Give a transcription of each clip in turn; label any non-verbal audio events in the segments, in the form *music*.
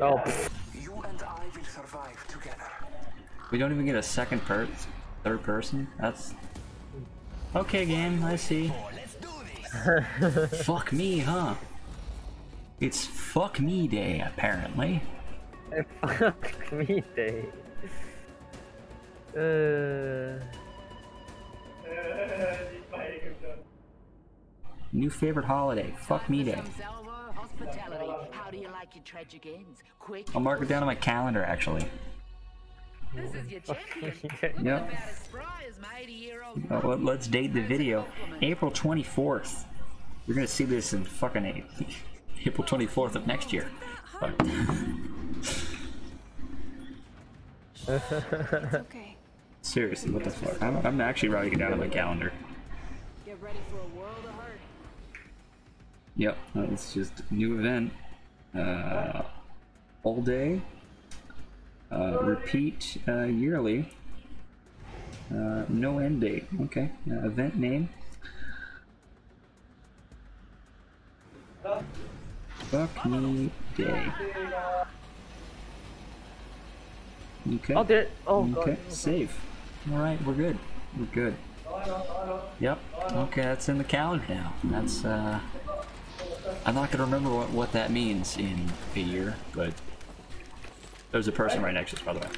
Oh, You and I will survive together. We don't even get a second per third person? That's... Okay, game, I see. *laughs* fuck me, huh? It's fuck me day, apparently. *laughs* fuck me day. Uh, New favorite holiday, fuck me day. Some Salvo hospitality. How do you like your tragic ends? Quick. I'll mark it down on my calendar, actually. This is your champion. *laughs* Yep. About as as my 80-year-old let- Let's date the video. April 24th. You're gonna see this in fucking *laughs* April 24th of next year. Okay. Seriously, what the fuck? I'm, I'm actually writing it down on my calendar. Get ready for a world of hurt. Yep, it's just a new event. Uh, all day. Uh, repeat uh, yearly. Uh, no end date. Okay. Uh, event name. Fuck me day. Okay. oh, there. Oh, Okay, save. Alright, we're good. We're good. Yep. Okay, that's in the calendar now. That's, uh... I'm not gonna remember what, what that means in a year, but... There's a person right next to us, by the way.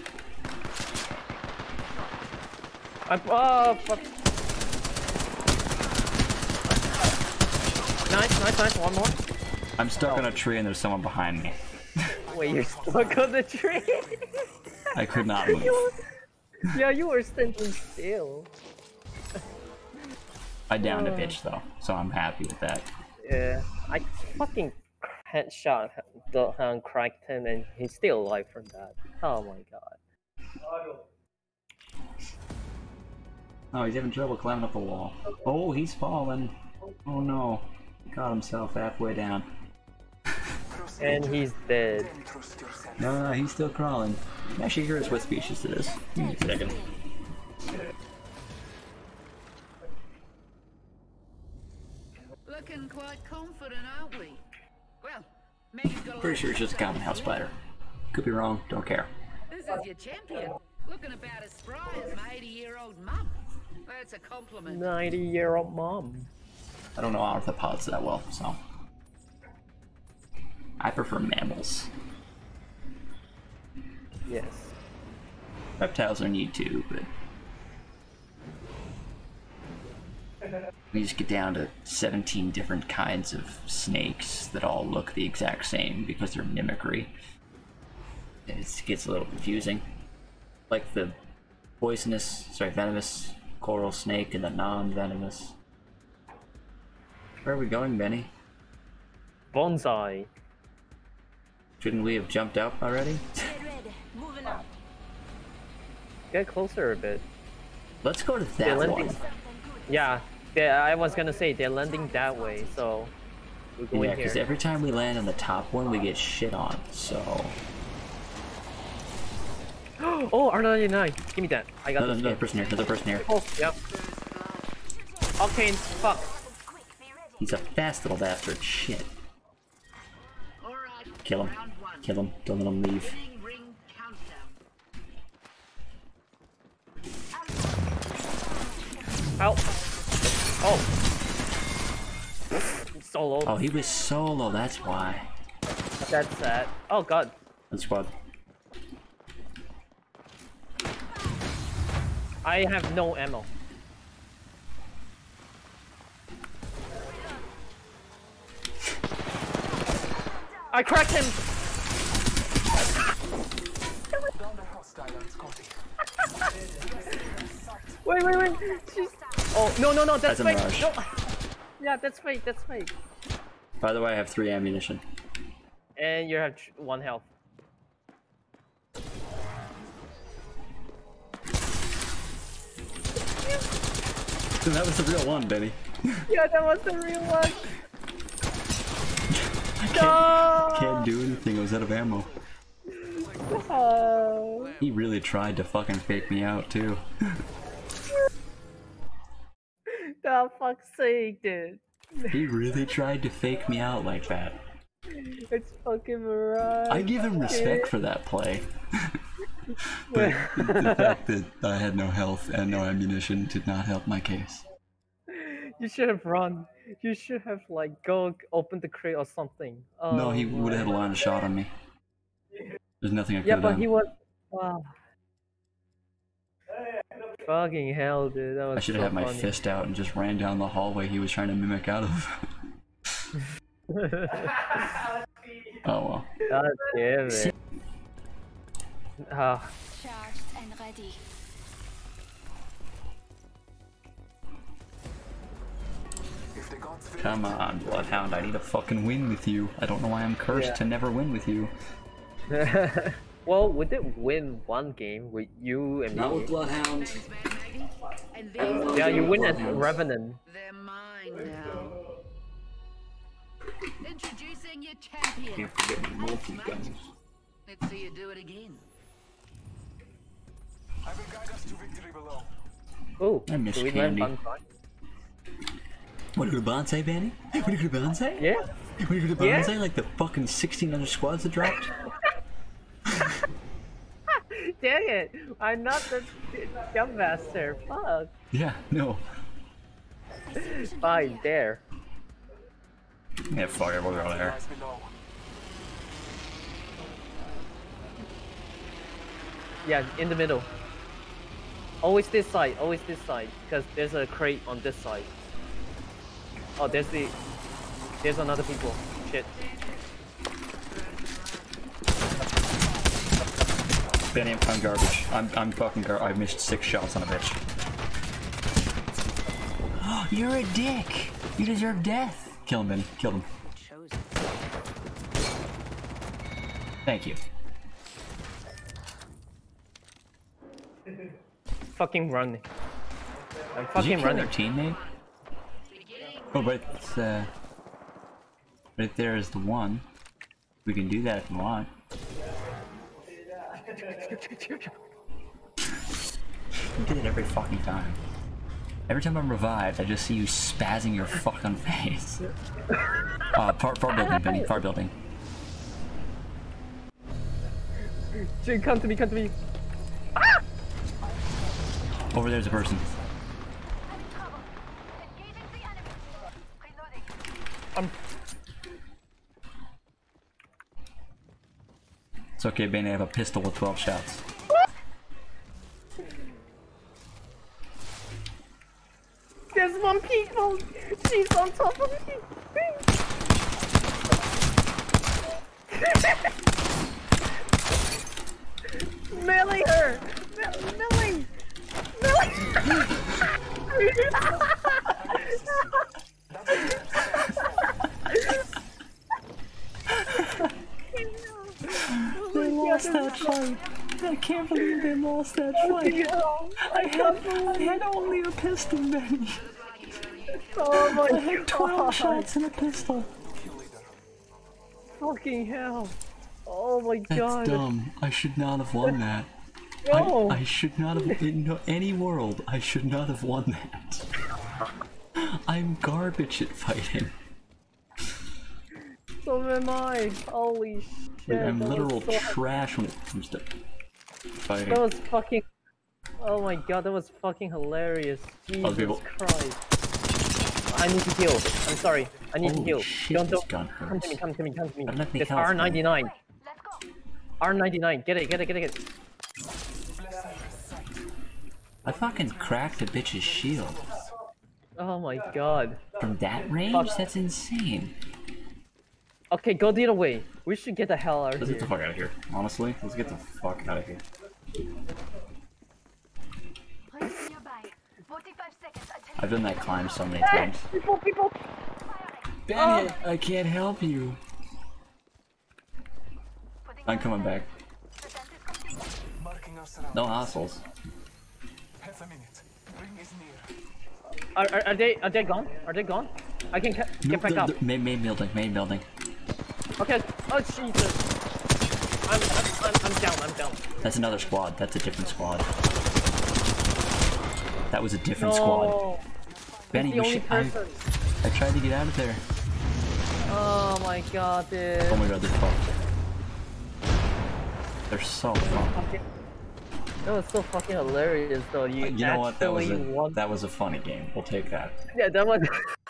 I'm. Oh, fuck. Nice, nice, nice. One more. I'm stuck on a tree and there's someone behind me. *laughs* Wait, you're stuck on the tree. I could not move. yeah, you were standing still. I downed a uh. bitch though, so I'm happy with that. Yeah, I fucking headshot the hand cracked him, and he's still alive from that. Oh my god. Oh, he's having trouble climbing up the wall. Oh, he's falling. Oh no. Got himself halfway down. And he's dead. Then trust yourself. No, no, he's still crawling. I'm actually curious what species it is. Give me a second. Looking quite confident, aren't we? Well, Meg's got Pretty sure it's just a common house spider. Could be wrong, don't care. This is your champion. Looking about as spry as my 80-year-old mum. That's a compliment. 90 year old mom. I don't know arthropods that well, so. I prefer mammals. Yes. Reptiles are neat too, but. We just get down to 17 different kinds of snakes that all look the exact same because they're mimicry. It gets a little confusing. Like the poisonous, sorry, venomous coral snake and the non venomous. Where are we going, Benny? Bonsai. Shouldn't we have jumped up already? *laughs* Get ready. Moving. Get closer a bit. Let's go to They're that landing. one. Yeah, they, I was gonna say they're landing that way, so going Yeah, because every time we land on the top one, we get shit on. So *gasps* oh, R99. Give me that. I got another, another person here. Another person here. Oh, yep. Okay, fuck. Quick, be ready. He's a fast little bastard. Shit. Kill him. Kill him. Don't let him leave. Winning ring countdown. Help. Oh. Solo. Oh, he was solo. That's why. That's sad. Oh god. That's squad. I have no ammo. I cracked him! Down the hostile on Scotty. Wait, wait, wait! She's... Oh, no, no, no, that's, That's fake! mirage. No! Yeah, that's fake, that's fake. By the way, I have three ammunition. And you have one health. Dude, *laughs* that was the real one, Benny. *laughs* Yeah, that was the real one! no! Can't do anything. I was out of ammo. Oh. He really tried to fucking fake me out too. *laughs* The fuck's sake, dude. He really tried to fake me out like that. It's fucking Mirage. I give him respect for that play. *laughs* but *laughs* the fact that I had no health and no ammunition did not help my case. You should have run. You should have like go open the crate or something. Oh, no, he oh would have had a line of shot on me. There's nothing I could Yeah, but done. he was. Wow. Fucking hell, dude. That was I should have so had my funny. fist out and just ran down the hallway he was trying to mimic out of. *laughs* oh well. God damn it. Ah, Charged and ready. If the gods will Come on, Bloodhound, I need a fucking win with you. I don't know why I'm cursed Yeah. to never win with you. *laughs* well, we did win one game with you and me. Bloodhound. Thanks, Mad Maggie. And these Yeah, you win at Bloodhounds. Revenant. They're mine now. Introducing your champion. Can't forget my multi-guns. Let's see you do it again. I will guide us to victory below. Oh, I miss we learn candy. fun? What did a bonsai, Banny? What did a bonsai? Yeah. What did a Yeah. bonsai? Like the fucking 1600 squads that dropped? *laughs* Dang it! I'm not the jump master. Fuck. yeah, no. Fine, there. Yeah, fuck it, we'll go there. Yeah, in the middle. Always this side, always this side, because there's a crate on this side. Oh, there's the, there's another people. Shit. Benny, I'm, I'm garbage. I'm, I'm fucking gar- I missed six shots on a bitch. *gasps* You're a dick! You deserve death! Kill him, Benny. Kill him. Thank you. *laughs* Fucking running. I'm Did you fucking kill running. their teammate? Oh, but uh, right there is the one. We can do that if you want. You do it every fucking time. Every time I'm revived, I just see you spazzing your fucking face. Uh, far, far building, Benny, far building. Dude, come to me, come to me. Over there's a person. Engaging the enemy. Reloading. I'm It's okay, Benny, I have a pistol with 12 shots. There's one people. She's on top of me. *laughs* Millie her. Mi- Millie. Millie. *laughs* *laughs* They lost that fight. I can't believe they lost that fight. I had, I had only a pistol, Benny. Oh my I had 12 god. shots in a pistol. Fucking hell. Oh my That's god. dumb. I should not have won that. No. I, I should not have. In any world, I should not have won that. I'm garbage at fighting. So am I. Holy shit. Like, I'm literal so- trash when it comes to fighting. That was fucking. Oh my god, that was fucking hilarious. Jesus people- Christ. I need to heal. I'm sorry. I need to heal. shit, don't, this don't. gun Come to me, come to me, come to me. I don't have any There's health, man. R99. R99. Get it, get it, get it, get it. I fucking cracked a bitch's shield. Oh my god. From that range? That's insane. Okay, go the other way. We should get the hell out of here. Let's get the fuck out of here. Honestly, let's get the fuck out of here. Ring nearby. 45 seconds until I've done that climb so many times. People, people. firing. Oh. Benny, I can't help you. I'm coming back. Descent is complete. Marking our surroundings. No hassles. Half a minute. Ring is near. Are, are, are they are they gone? Are they gone? I can ca- get back The- up. Main, main building, main building. Okay. Oh Jesus. I'm, I'm, I'm, I'm down. I'm down. That's another squad. That's a different squad. That was a different squad. Benny, the you only should. I. I tried to get out of there. Oh my god, dude. Oh my god, they're fucked. They're so fucked. That was so fucking hilarious though. You, You know what? That was a that was a funny game. We'll take that. Yeah, that was.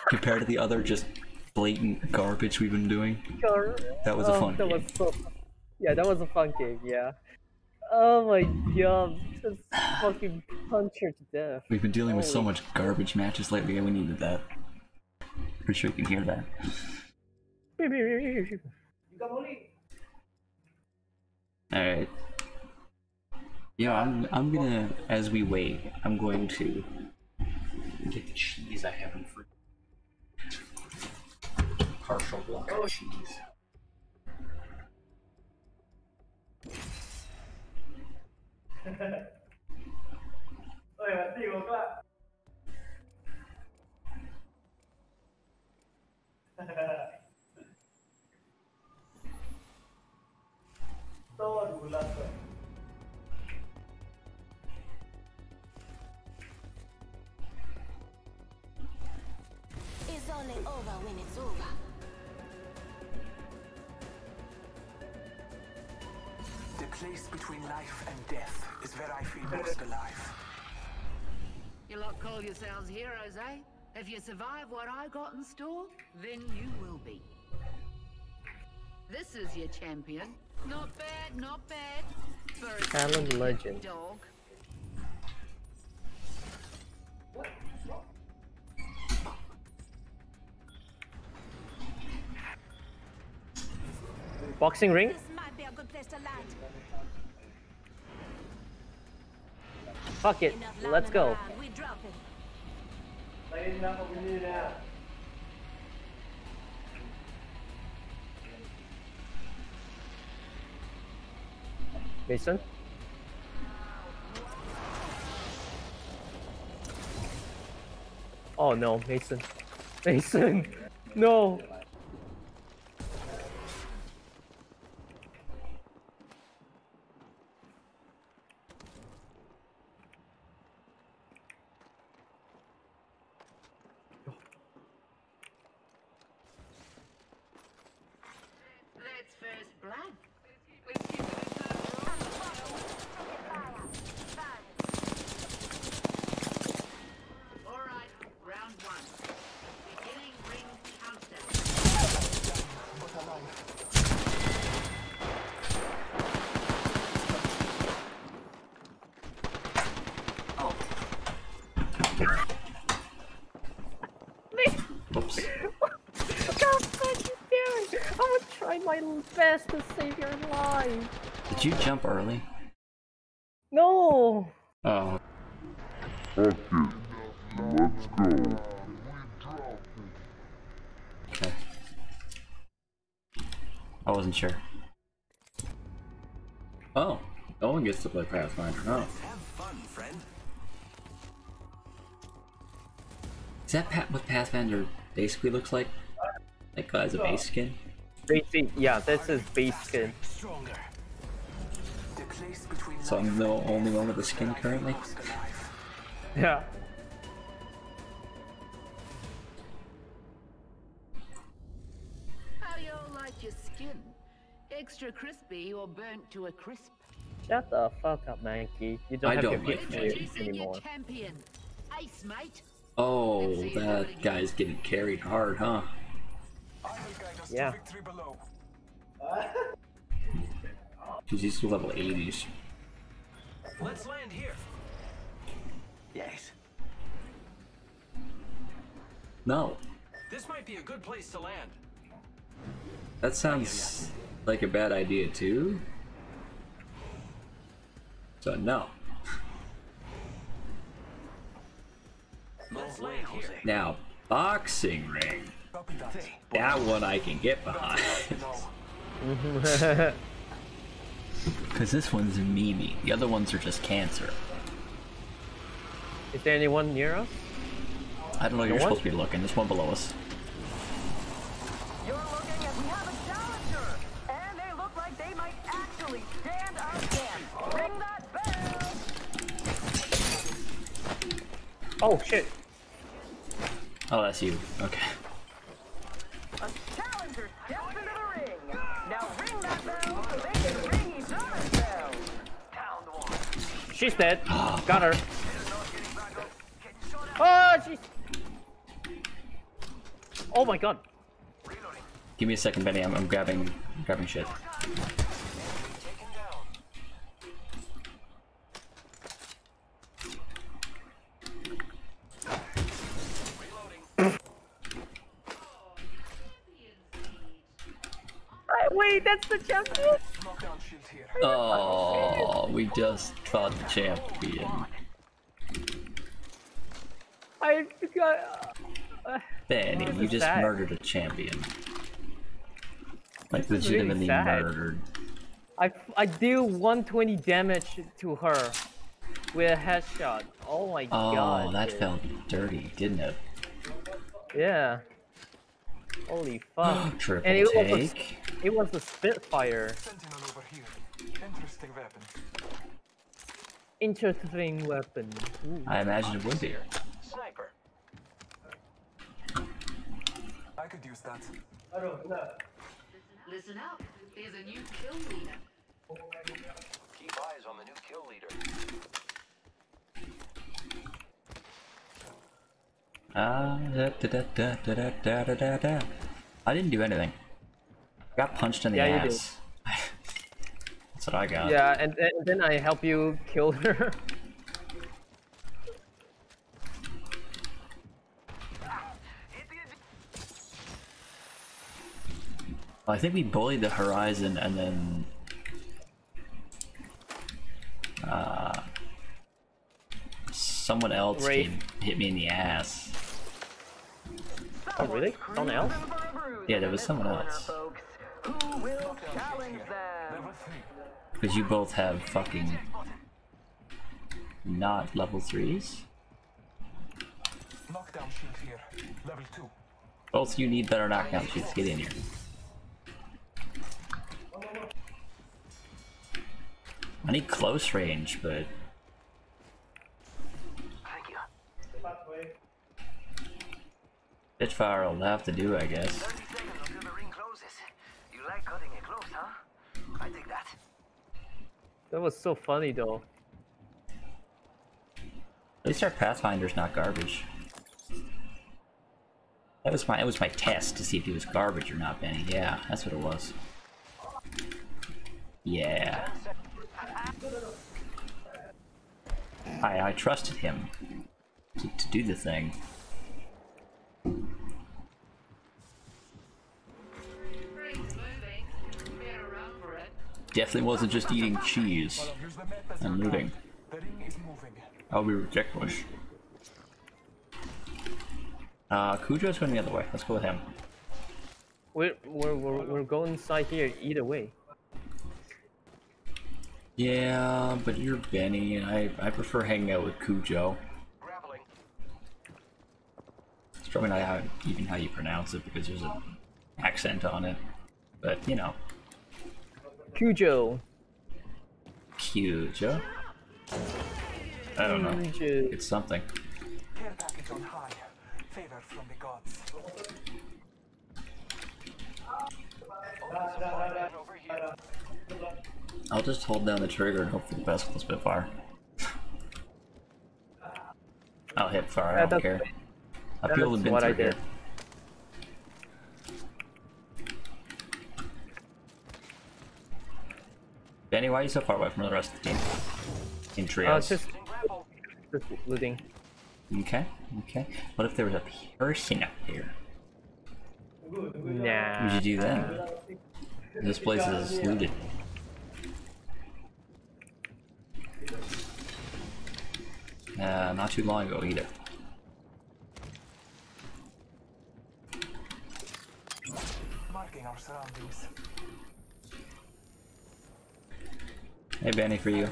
Compared to the other just blatant garbage we've been doing, that was a Oh, fun that game. Was so... Yeah, that was a fun game. Yeah. Oh my god, just fucking punch her to death. We've been dealing with so much garbage matches lately, and we needed that. Pretty sure you can hear that. All right. Yeah, I'm I'm gonna as we wait, I'm going to get the cheese I have free. Block oh, cheese. Call yourselves heroes, eh? If you survive what I got in store, then you will be. This is your champion. Not bad, not bad. For a Talon legend. dog. Boxing ring? This might be a good place to land. Fuck it. Let's lambing go. Mason? Oh no, Mason. *laughs* Mason! No! That's first blood. Let's give it a good roll. All right, round one. Beginning ring countdown. But alive. Oops. God fucking damn it! I'm gonna try my best to save your life! Did you jump early? No! Oh. Okay. I wasn't sure. Oh, no one gets to play Pathfinder. Oh. Have. Is that pa- what Pathfinder basically looks like? Like uh, as a base skin? Basic, yeah, this is base skin. So I'm the only one with the skin where I feel currently? Yeah. How y'all like your skin? Extra crispy or burnt to a crisp? Shut the fuck up, Mankey. You don't I have don't your like Mankey. Anymore. your champion. Ace, mate. Oh, that guy's getting carried hard, huh? I will guide us Yeah. *laughs* to victory. Because he's level 80s. Let's land here. Yes. No, This might be a good place to land. that sounds like a bad idea too. So no. Let's land here. Now, boxing ring. That. That one I can get behind. *laughs* *laughs* No. Because this one's Mimi. The other ones are just cancer. Is there anyone near us? I don't know, you're one? supposed to be looking. There's one below us. You're looking and we have a challenger! And they look like they might actually stand a chance. Ring that bell! Oh shit! Oh, that's you. Okay. She's dead. Ah. Got her. Oh, she's. Oh my god. Give me a second, Benny. I'm, I'm grabbing, I'm grabbing shit. Wait, that's the champion. Knockdown here. Oh, we just fought the champion. I got. Uh, Benny, you just sad. murdered a champion. Like This is really legitimately murdered. I I deal 120 damage to her with a headshot. Oh my Oh, god. that dude. felt dirty, didn't it? Yeah. Holy fuck. *gasps* Triple and it was a, take. it was a Spitfire. Sentinel over here. Interesting weapon. Interesting weapon. Ooh. I imagine it would be. Sniper. I could use that. Listen up. There's a new kill leader. Keep eyes on the new kill leader. Ah, da, da, da, da, da, da, da, da, da. I didn't do anything. Got punched in the Yeah, you did. ass. *laughs* That's what I got. Yeah, and, then then I help you kill *laughs* her. I think we bullied the horizon and then uh someone else Wraith. came, hit me in the ass. oh really? Someone else? Yeah, there was someone else. Folks, who will challenge them? Level 3. Because you both have fucking not level threes. Knockdown shield here. Level 2. Both you need better knockdown shoots. Get in here. I need close range, but Thank you. Spitfire will have to do, I guess. 30 seconds until the ring closes. You like cutting it close, huh? I take that. That was so funny though. At least our Pathfinder's not garbage. That was my it was my test to see if he was garbage or not, Benny. Yeah, that's what it was. Yeah. I I trusted him to, to do the thing. Ring's moving. Better run for it. Definitely wasn't just eating cheese and you moving. The ring is moving. I'll be ridiculous. Uh, Cujo's going the other way. Let's go with him. We're we're we're, we're going inside here either way. Yeah, but you're Benny, and I, I prefer hanging out with Cujo. It's probably not how, even how you pronounce it because there's an accent on it. But, you know, Cujo. Cujo? I don't know. Cujo. It's something. Care package on high. Favor from the gods. Over here. I'll just hold down the trigger and hope for the best with the Spitfire. *laughs* I'll hit fire, Yeah, I don't that's- care. I've people that's been I through here. Benny, why are you so far away from the rest of the team? In Uh, trios. just just looting. Okay, okay. What if there was a person up Nah. What would you do then? This place is looted. Uh, not too long ago either. Marking our surroundings. Hey Benny, for you.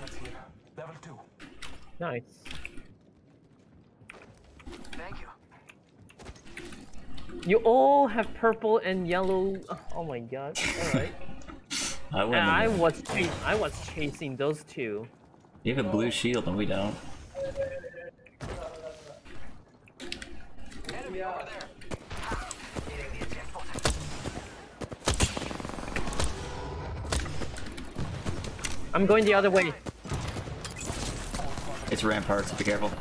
Level 2. Nice. Thank you. You all have purple and yellow. Oh my god. Alright. *laughs* I win. And I was I was chasing those two. You have a blue shield and we don't. Enemy over there. I'm going the other way. It's ramparts, be careful.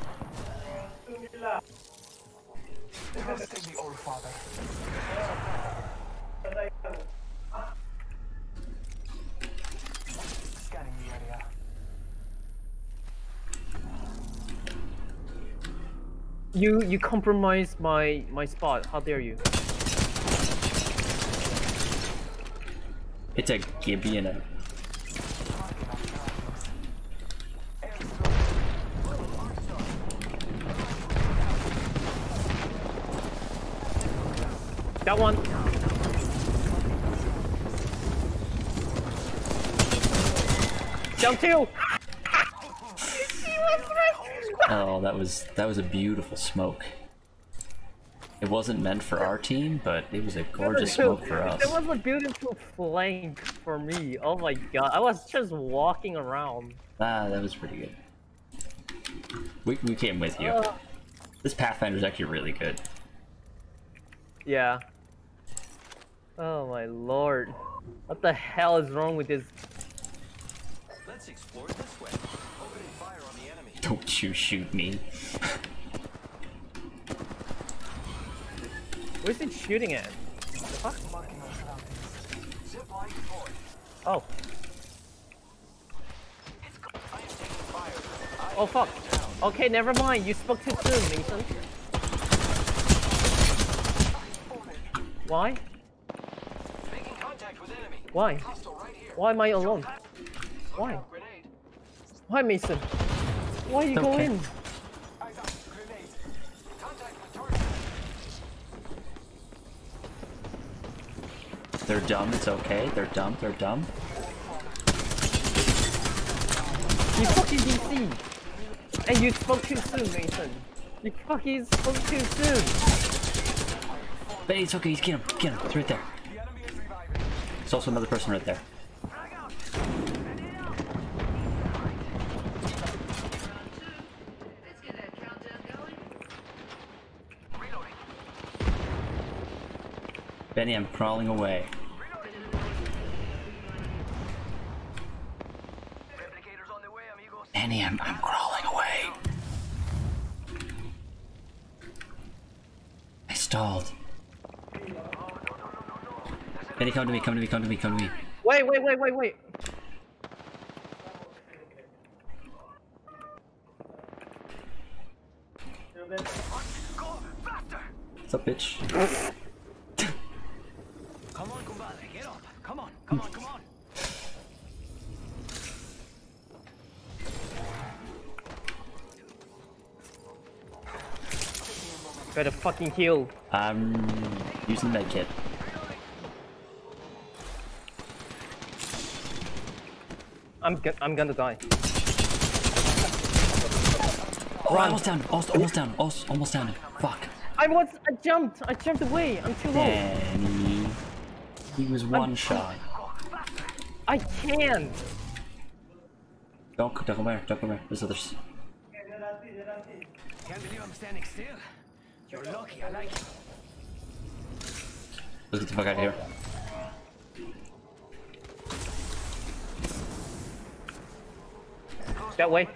Trust in the old father. Scanning the area. You you compromised my my spot. How dare you? It's a Gibby Got one. Down two. Oh, that was that was a beautiful smoke. It wasn't meant for our team, but it was a gorgeous *laughs* smoke for us. It was a beautiful flank for me. Oh my god. I was just walking around. Ah, that was pretty good. We, we came with you. Uh, This is actually really good. yeah. Oh my lord. What the hell is wrong with this? Let's explore this way. Opening fire on the enemy. Don't you shoot me. Where's it shooting at? Marking our surroundings. Zip line deployed. Oh. I am taking fire. I Oh fuck. Okay, never mind. You spoke too soon, Mason. Why? Making contact with enemy. Why? Hostile right here. Why am I alone? Why? out, Why, Mason? Why you go Okay. in? Eyes up. Grenade. Contact with target. They're dumb, it's okay. They're dumb, they're dumb. You fucking DC. And you spoke too soon, Mason. You fucking spoke too soon. But it's okay, he's get him, get him. It's right there. There's also another person right there. Benny, I'm crawling away. Benny, come to me, come to me, come to me, come to me. Wait, wait, wait, wait, wait. What's up, bitch? Come on, compadre. Get up. Come on. Come on. Come on. Better fucking heal. I'm using that I'm go I'm gonna die. Oh, almost down, almost, almost down, almost, almost down. Fuck. I was I jumped. I jumped away. I'm too low. Benny. He was one shot. I can't. Don't, don't come here, don't come here. There's others. Can't believe I'm standing still. You're lucky. I like it. Let's get the fuck out of here. That way.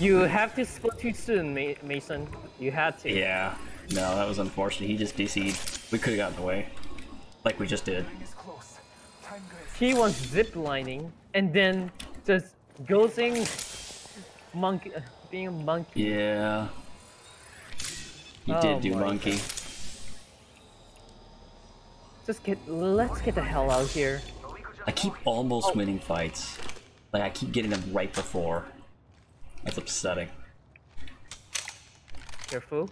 You have to spoke too soon, Ma Mason. You had to. Yeah. No, that was unfortunate. He just DC'd. We could have gotten away. Like we just did. Is close. Time grace. He was ziplining and then just ghosting monkey, uh, being a monkey. Yeah. He Oh did do monkey. Just get, let's get the hell out of here. I keep almost winning fights. Like I keep getting them right before. That's upsetting. Careful.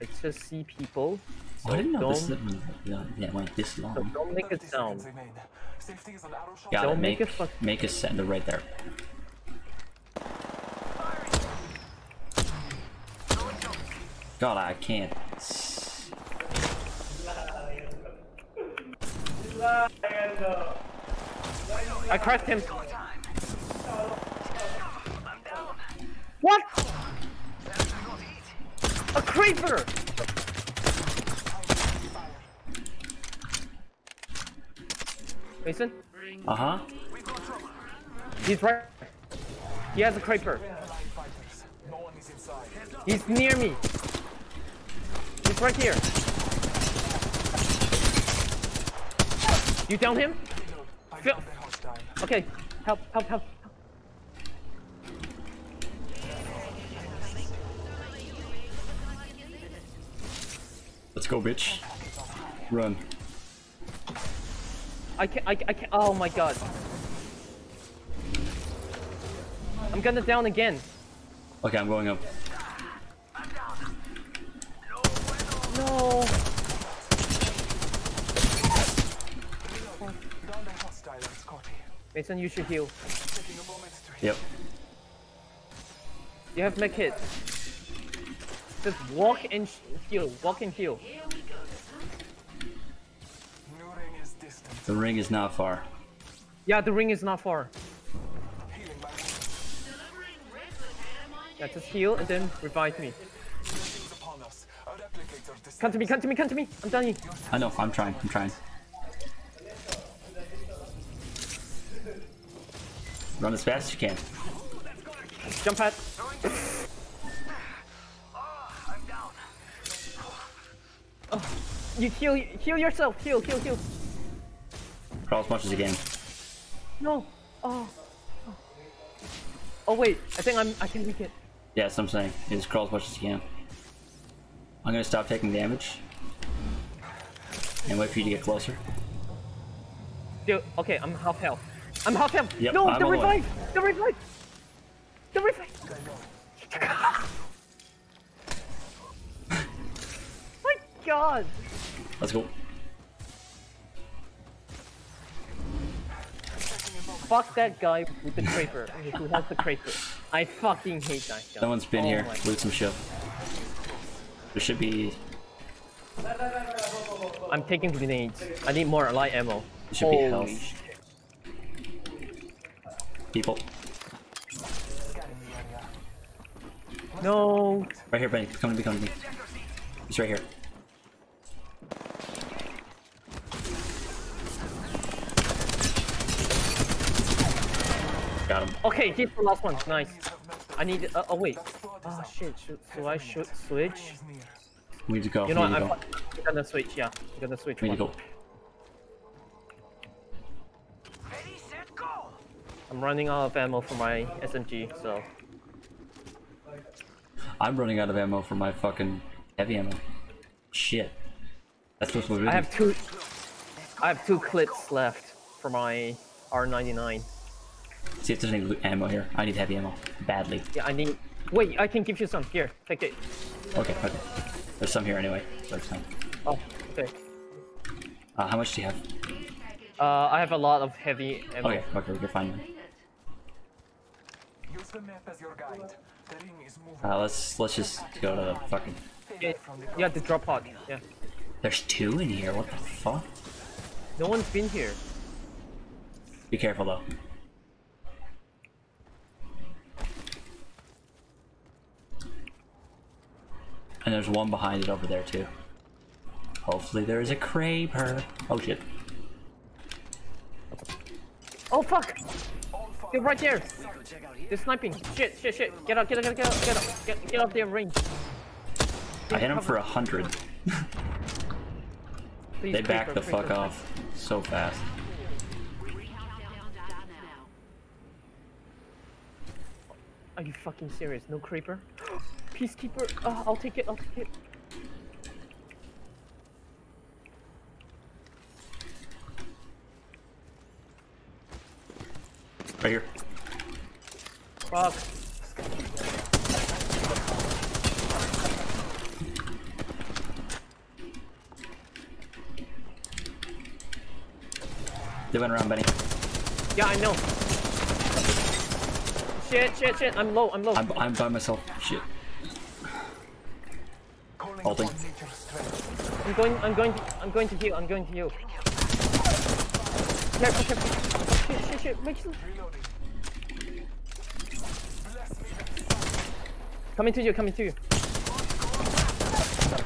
I just see people. So Oh, I didn't know this don't, yeah, yeah, went this long. so long. don't make a sound. seconds remain. Safety is an arrow shot. Got Don't it. make Make a fuck- make a sender right there. God, I can't. S- I cracked him. What? A Kraber! Mason? Uh huh. He's right. He has a Kraber. Light fighters. No one is inside. He's near me. He's right here. You down him? Phil- found the hostile. Okay. Help, help, help. Let's go, bitch. Run. I can't, I, I can't, oh my god. I'm gonna down again. Okay, I'm going up. No. Down the hostile and Scotty. Mason, you should heal. Taking a moment to heal. Yep. You have med kit. Just walk and heal. Walk and heal. New ring is distant. The ring is not far. Yeah, the ring is not far. My Yeah, just heal and then revive me. wounds upon us. A replicator descends. Come to me, come to me, come to me. I'm done. I know, I'm trying, I'm trying. Run as fast as you can. Jump pad. Oh, you heal, heal yourself. Heal, heal, heal. Crawl as much as you can. No. Oh. Oh, oh wait. I think I'm. I can make it. Yeah, that's what I'm saying. You just crawl as much as you can. I'm gonna stop taking damage. And wait for you to get closer. Dude, okay, I'm half health. I'm half health. Yep, no, I'm the all the way. revive. The revive. The revive. My God. Let's go. Fuck that guy with the Kraber. who has the Kraber. I fucking hate that guy. Someone's been Oh here. Loot some shit. There should be. I'm taking grenades. I need more light ammo. There should be Holy health. People. Scanning the area. No. Right here, Benny. Come to me, come to me. He's right here. Got him. Okay, here's the last one. Nice. I need. Uh, oh wait. Oh shit. Should, so I should switch. We need to go. You know what? to I'm. I'm gonna switch. Yeah, I'm gonna switch. We need to go. I'm running out of ammo for my SMG, so I'm running out of ammo for my fucking heavy ammo. Shit. That's to be. I have two. I have two clips left for my R99. See if there's any loot ammo here. I need heavy ammo badly. Yeah, I need. Wait, I can give you some. Here, take it. Okay, okay. There's some here anyway. So it's fine. Oh, okay. Uh, how much do you have? Uh, I have a lot of heavy ammo. Okay, okay, we can find them. The map as your guide. The ring is moving. Uh, let's let's just go to the fucking. Yeah, yeah, the drop pod. Yeah. There's two in here. What the fuck? No one's been here. Be careful though. And there's one behind it over there too. Hopefully there is a Kraber. Oh shit. Oh fuck! They're right there. They're sniping. Shit, shit, shit. Get out, get out, get out, get out, get out. Get, get out their range. I hit him for a hundred. *laughs* They back the fuck Kraber. off so fast. Are you fucking serious? No Kraber? *gasps* Peacekeeper? Uh, I'll take it, I'll take it. Right here. Fuck. They went around Benny. Yeah, I know. Shit, shit, shit. I'm low, I'm low. I'm I'm by myself. Shit. Holding. upon nature's strength. I'm going, I'm going, to, I'm going to heal, I'm going to heal. Careful, careful. Make some... Coming to you, coming to you.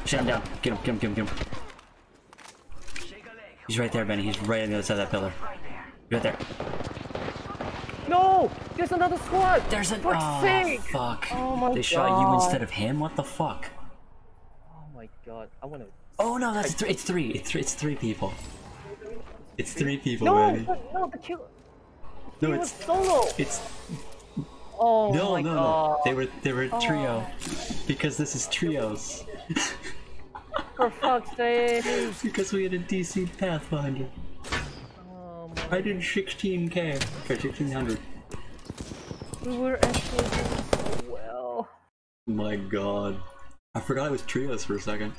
Shut him down. Get him, get him, get him, get him. He's right there, Benny. He's right on the other side of that pillar. Right there. No! There's another squad! There's a For oh, sake! fuck. Oh my they shot you instead of him. What the fuck? Oh my god, I wanna. Oh no, that's three. It's three. It's three. It's three people. It's three people, No, baby. but- no, the kill. No, he it's solo! it's Oh no, my no, god. no. They were they were oh. trio because this is trios. For fuck's sake! *laughs* because we had a DC Pathfinder. Oh my. I did 16k or 1600. We were actually doing so well. My God, I forgot it was trios for a second.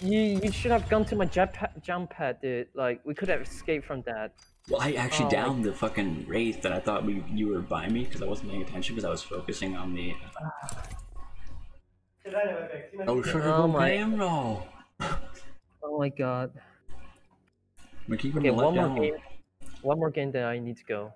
You you should have gone to my jump pad, dude. Like we could have escaped from that. Well, I actually Oh, downed the fucking wraith that I thought we you were by me because I wasn't paying attention because I was focusing on the. Oh, sugar Oh oh, oh my- no! *laughs* Oh my god. We're keeping Okay, one more game. One more game that I need to go.